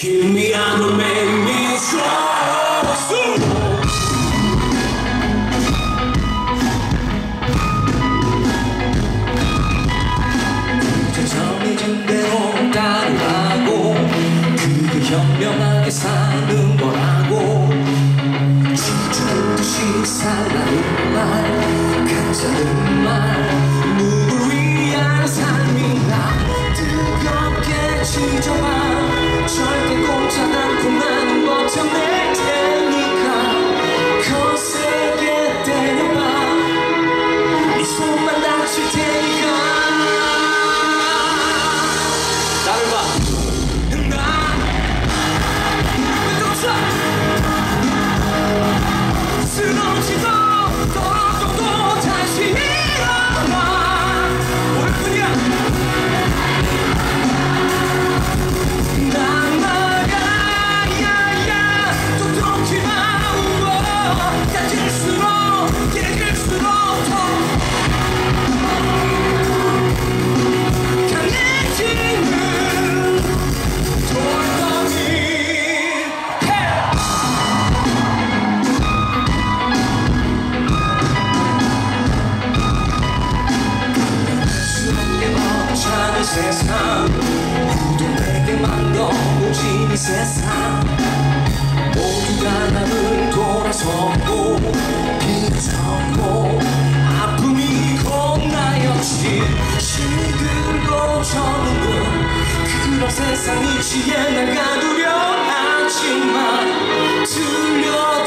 Kill me, I'm a make me strong. 세상. 또 내게만 너무 진 세상. 모두가 나를 돌아섰고 비참고 아픔이 겁나였지. 시들고 저는 그런 세상이 지에 나가두려 하지만 들려